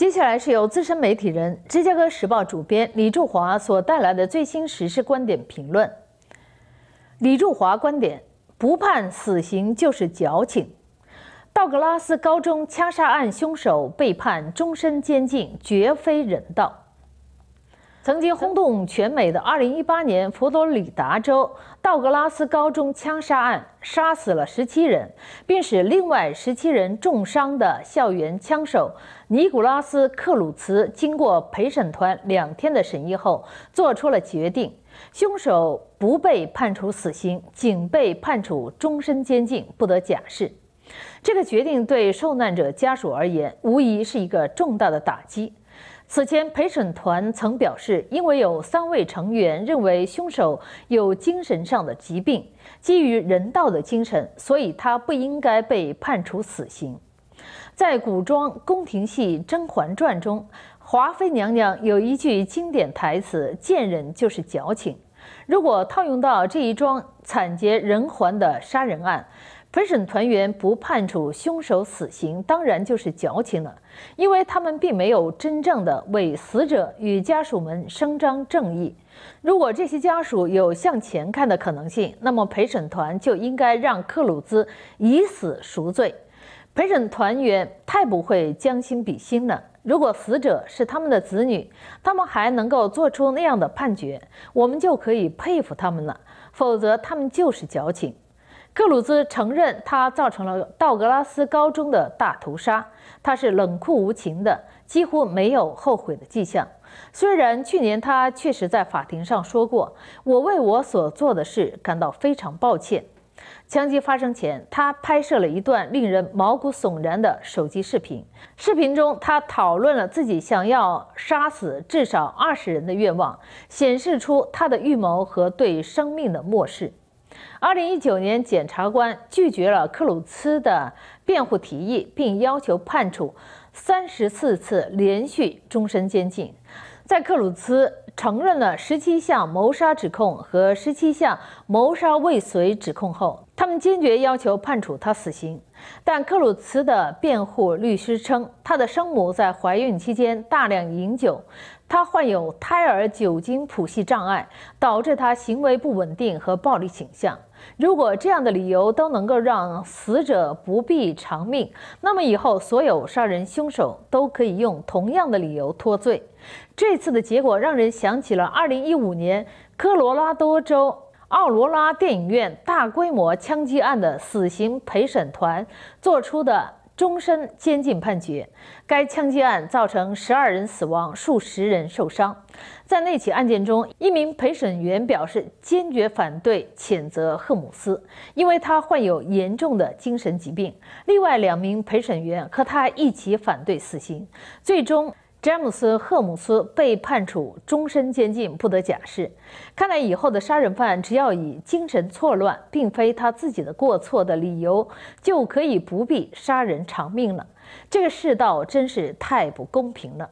接下来是由资深媒体人、芝加哥时报主编李柱华所带来的最新时事观点评论。李柱华观点：不判死刑就是矫情。道格拉斯高中枪杀案凶手被判终身监禁，绝非人道。曾经轰动全美的2018年佛罗里达州道格拉斯高中枪杀案，杀死了17人，并使另外17人重伤的校园枪手尼古拉斯·克鲁茨，经过陪审团两天的审议后，做出了决定：凶手不被判处死刑，仅被判处终身监禁，不得假释。这个决定对受难者家属而言，无疑是一个重大的打击。此前，陪审团曾表示，因为有三位成员认为凶手有精神上的疾病，基于人道的精神，所以他不应该被判处死刑。在古装宫廷戏《甄嬛传》中，华妃娘娘有一句经典台词：“见人就是矫情。”如果套用到这一桩惨绝人寰的杀人案，陪审团员不判处凶手死刑，当然就是矫情了，因为他们并没有真正的为死者与家属们伸张正义。如果这些家属有向前看的可能性，那么陪审团就应该让克鲁兹以死赎罪。陪审团员太不会将心比心了。如果死者是他们的子女，他们还能够做出那样的判决，我们就可以佩服他们了。否则，他们就是矫情。克鲁兹承认，他造成了道格拉斯高中的大屠杀。他是冷酷无情的，几乎没有后悔的迹象。虽然去年他确实在法庭上说过：“我为我所做的事感到非常抱歉。”枪击发生前，他拍摄了一段令人毛骨悚然的手机视频。视频中，他讨论了自己想要杀死至少二十人的愿望，显示出他的预谋和对生命的漠视。二零一九年，检察官拒绝了克鲁兹的辩护提议，并要求判处三十四次连续终身监禁。在克鲁兹承认了十七项谋杀指控和十七项谋杀未遂指控后，他们坚决要求判处他死刑。但克鲁茨的辩护律师称，他的生母在怀孕期间大量饮酒。他患有胎儿酒精谱系障碍，导致他行为不稳定和暴力倾向。如果这样的理由都能够让死者不必偿命，那么以后所有杀人凶手都可以用同样的理由脱罪。这次的结果让人想起了2015年科罗拉多州奥罗拉电影院大规模枪击案的死刑陪审团做出的。终身监禁判决。该枪击案造成十二人死亡，数十人受伤。在那起案件中，一名陪审员表示坚决反对谴责赫姆斯，因为他患有严重的精神疾病。另外两名陪审员和他一起反对死刑。最终。詹姆斯·赫姆斯被判处终身监禁，不得假释。看来以后的杀人犯只要以精神错乱并非他自己的过错的理由，就可以不必杀人偿命了。这个世道真是太不公平了。